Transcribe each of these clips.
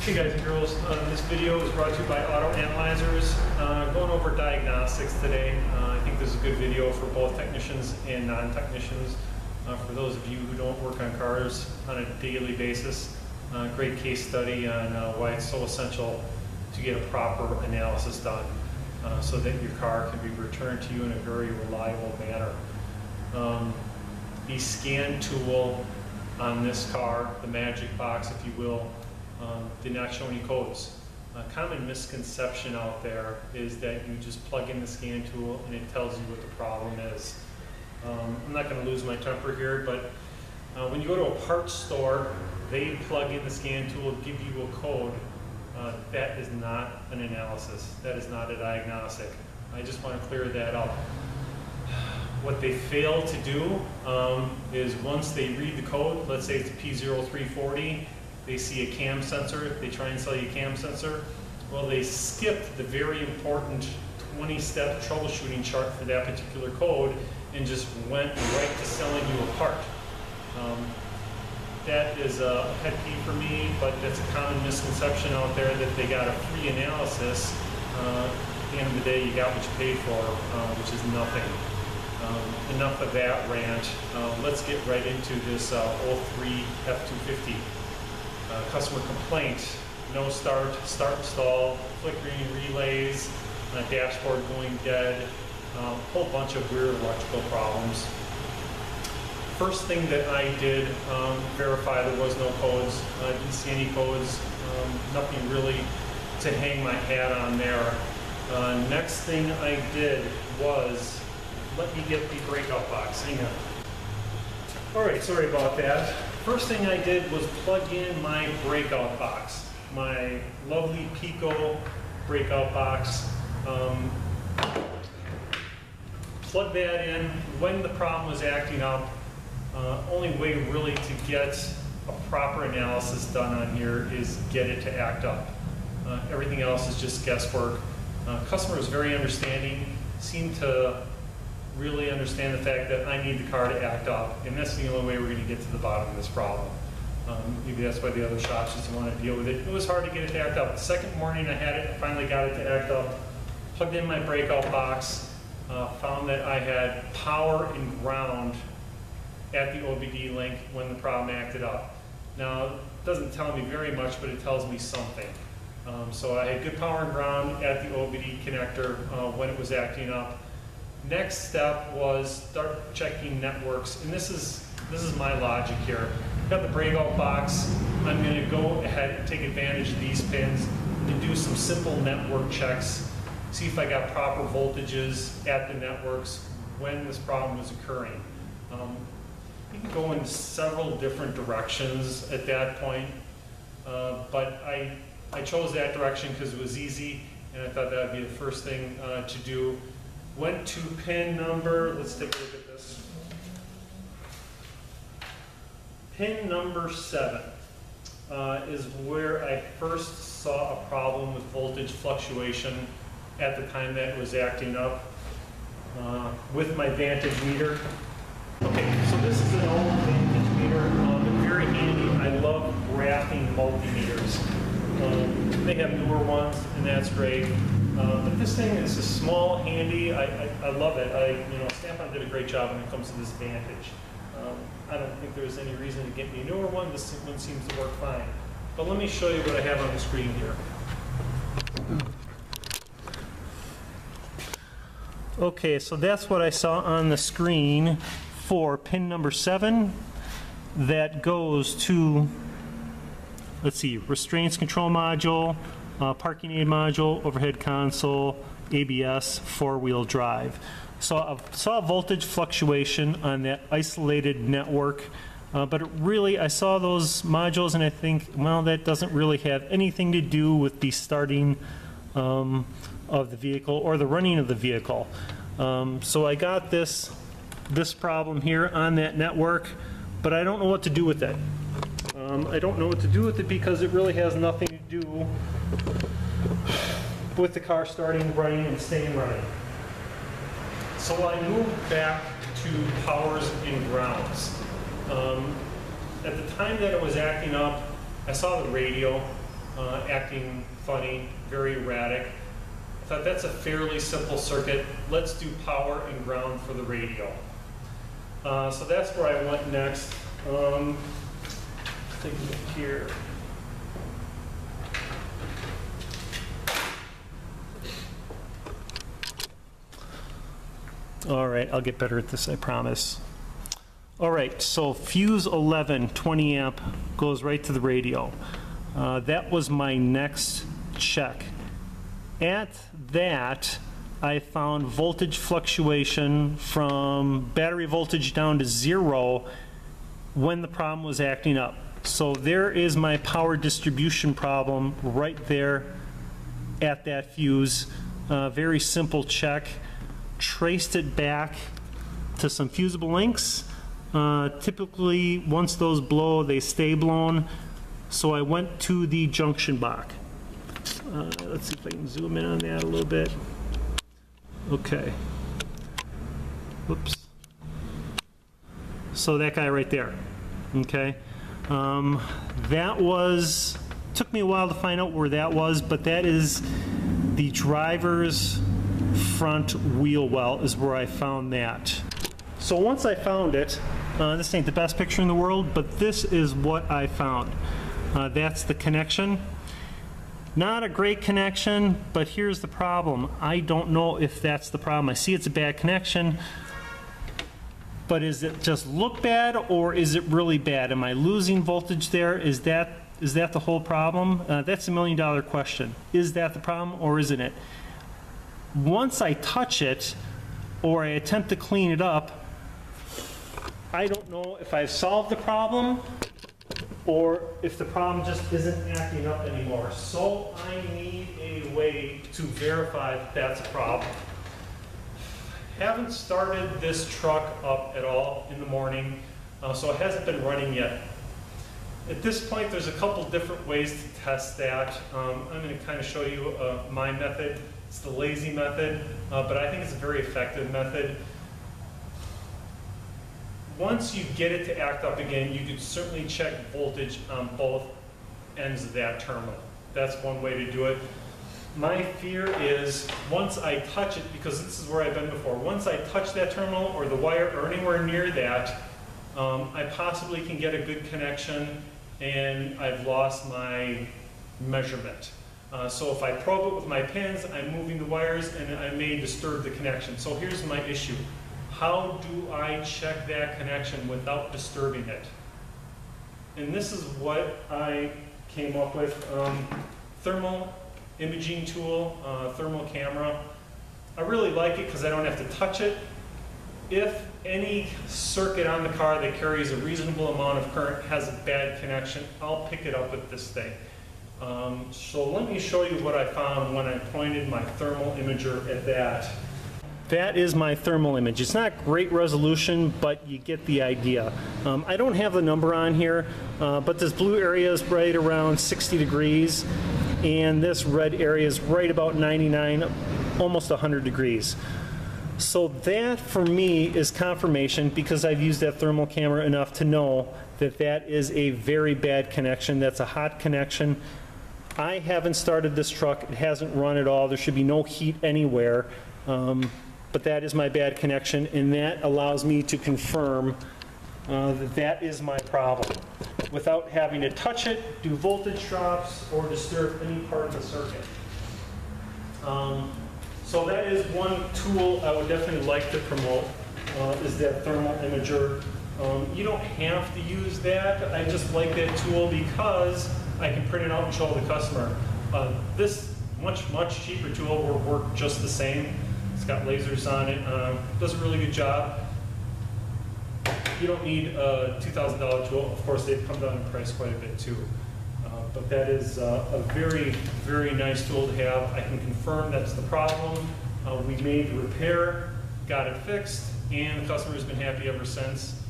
Hey guys and girls, uh, this video is brought to you by Auto Analyzers. Uh, going over diagnostics today. Uh, I think this is a good video for both technicians and non-technicians. Uh, for those of you who don't work on cars on a daily basis, uh, great case study on why it's so essential to get a proper analysis done so that your car can be returned to you in a very reliable manner. Um, the scan tool on this car, the magic box if you will, um, did not show any codes. A common misconception out there is that you just plug in the scan tool and it tells you what the problem is. Um, I'm not going to lose my temper here, but uh, when you go to a parts store, they plug in the scan tool, give you a code. Uh, that is not an analysis. That is not a diagnostic. I just want to clear that up. What they fail to do um, is once they read the code, let's say it's P0340, they see a cam sensor, they try and sell you a cam sensor. Well, they skipped the very important 20-step troubleshooting chart for that particular code and just went right to selling you a part. Um, that is a pet peeve for me, but that's a common misconception out there that they got a free analysis. Uh, at the end of the day, you got what you paid for, uh, which is nothing. Um, enough of that rant. Uh, let's get right into this uh, 03 F250 uh, customer complaint. No start, start stall, flickering relays, dashboard going dead, a um, whole bunch of weird electrical problems. First thing that I did um, verify there was no codes. I didn't see any codes, um, nothing really to hang my hat on there. Uh, next thing I did was, let me get the breakout box, hang on. All right, sorry about that. First thing I did was plug in my breakout box, my lovely Pico breakout box. Um, plug that in when the problem was acting up. Uh, only way really to get a proper analysis done on here is get it to act up. Uh, everything else is just guesswork. Uh, customer is very understanding, seemed to really understand the fact that I need the car to act up, and that's the only way we're going to get to the bottom of this problem. Um, maybe that's why the other shops just want to deal with it. It was hard to get it to act up. The second morning I had it, I finally got it to act up, plugged in my breakout box, uh, found that I had power and ground at the OBD link when the problem acted up. Now, it doesn't tell me very much, but it tells me something. Um, so I had good power and ground at the OBD connector uh, when it was acting up. Next step was start checking networks, and this is this is my logic here. i Got the breakout box. I'm going to go ahead and take advantage of these pins and do some simple network checks. See if I got proper voltages at the networks when this problem was occurring. Um, you can go in several different directions at that point, uh, but I, I chose that direction because it was easy, and I thought that would be the first thing uh, to do. Went to pin number, let's take a look at this. Pin number seven uh, is where I first saw a problem with voltage fluctuation at the time that it was acting up uh, with my Vantage meter. Okay, so this is an old Vantage meter, um, very handy. I love graphing multimeters. Um, they have newer ones, and that's great. Uh, but this thing is a small, handy. I, I, I, love it. I, you know, Snap-on did a great job when it comes to this Vantage. Um, I don't think there's any reason to get me a newer one. This one seems to work fine. But let me show you what I have on the screen here. Okay, so that's what I saw on the screen for pin number seven that goes to, let's see, restraints control module, uh, parking aid module, overhead console, ABS, four-wheel drive. So I saw a voltage fluctuation on that isolated network, uh, but really I saw those modules and I think, well, that doesn't really have anything to do with the starting um, of the vehicle or the running of the vehicle. Um, so I got this this problem here on that network, but I don't know what to do with it. Um, I don't know what to do with it because it really has nothing to do with the car starting, running, and staying running. So I moved back to powers and grounds. Um, at the time that it was acting up, I saw the radio. uh, acting funny, very erratic. I thought that's a fairly simple circuit. Let's do power and ground for the radio. Uh, so that's where I went next. Um, take a look here. All right, I'll get better at this, I promise. All right, so fuse 11, 20 amp, goes right to the radio. Uh, that was my next check. At that, I found voltage fluctuation from battery voltage down to zero when the problem was acting up. So there is my power distribution problem right there at that fuse. Uh, very simple check traced it back to some fusible links. Uh, typically, once those blow, they stay blown. So I went to the junction box. Uh, let's see if I can zoom in on that a little bit. Okay. Whoops. So that guy right there. Okay. Um, that was, took me a while to find out where that was, but that is the driver's front wheel well is where I found that. So once I found it, uh, this ain't the best picture in the world, but this is what I found. Uh, that's the connection. Not a great connection, but here's the problem. I don't know if that's the problem. I see it's a bad connection, but is it just look bad or is it really bad? Am I losing voltage there? Is that is that the whole problem? Uh, that's a million dollar question. Is that the problem or isn't it? once I touch it or I attempt to clean it up, I don't know if I've solved the problem or if the problem just isn't acting up anymore. So I need a way to verify that that's a problem. Haven't started this truck up at all in the morning, uh, so it hasn't been running yet. At this point, there's a couple different ways to test that. Um, I'm going to kind of show you uh, my method. It's the lazy method, uh, but I think it's a very effective method. Once you get it to act up again, you can certainly check voltage on both ends of that terminal. That's one way to do it. My fear is once I touch it, because this is where I've been before, once I touch that terminal or the wire or anywhere near that, um, I possibly can get a good connection and I've lost my measurement. Uh, so if I probe it with my pins, I'm moving the wires and I may disturb the connection. So here's my issue. How do I check that connection without disturbing it? And this is what I came up with. Um, thermal imaging tool, uh, thermal camera. I really like it because I don't have to touch it. If any circuit on the car that carries a reasonable amount of current has a bad connection, I'll pick it up with this thing. Um, so let me show you what I found when I pointed my thermal imager at that. That is my thermal image. It's not great resolution, but you get the idea. Um, I don't have the number on here, uh, but this blue area is right around 60 degrees, and this red area is right about 99, almost 100 degrees. So that, for me, is confirmation because I've used that thermal camera enough to know that that is a very bad connection. That's a hot connection. I haven't started this truck. It hasn't run at all. There should be no heat anywhere. Um, but that is my bad connection, and that allows me to confirm uh, that that is my problem without having to touch it, do voltage drops, or disturb any part of the circuit. Um, so that is one tool I would definitely like to promote, uh, is that thermal imager. Um, you don't have to use that. I just like that tool because I can print it out and show the customer. Uh, this much, much cheaper tool will work just the same. It's got lasers on it, um, does a really good job. You don't need a $2,000 tool. Of course, they've come down in price quite a bit too. Uh, but that is uh, a very, very nice tool to have. I can confirm that's the problem. Uh, we made the repair, got it fixed, and the customer has been happy ever since.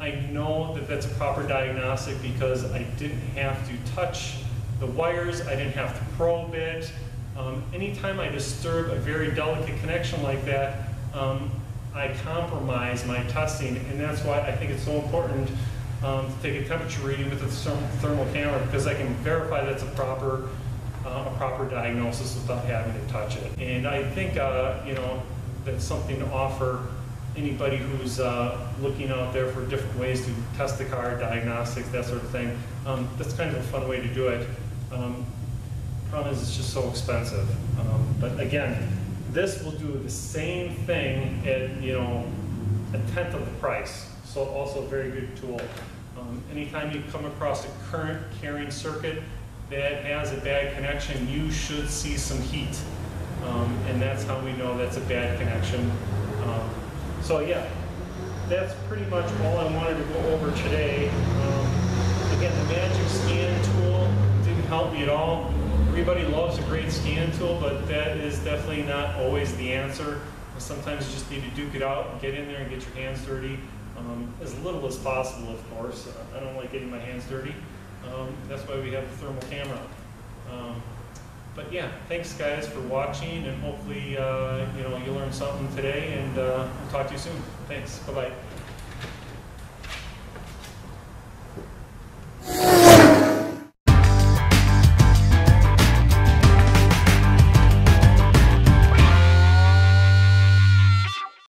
I know that that's a proper diagnostic because I didn't have to touch the wires, I didn't have to probe it. Um, anytime I disturb a very delicate connection like that, um, I compromise my testing, and that's why I think it's so important um, to take a temperature reading with a thermal camera because I can verify that's a proper, uh, a proper diagnosis without having to touch it. And I think, uh, you know, that's something to offer anybody who's uh, looking out there for different ways to test the car, diagnostics, that sort of thing. Um, That's kind of a fun way to do it. Um, Problem is, it's just so expensive. Um, But again, this will do the same thing at, you know, a tenth of the price. So also a very good tool. Um, Anytime you come across a current carrying circuit that has a bad connection, you should see some heat. Um, And that's how we know that's a bad connection. Um, So yeah, that's pretty much all I wanted to go over today. Um, Again, the Magic Scan tool didn't help me at all. Everybody loves a great scan tool, but that is definitely not always the answer. Sometimes you just need to duke it out, get in there and get your hands dirty, um, as little as possible, of course. I don't like getting my hands dirty. Um, That's why we have a thermal camera. Um, But yeah, thanks guys for watching and hopefully, uh, you know, you learned something today and uh, I'll talk to you soon. Thanks, bye-bye.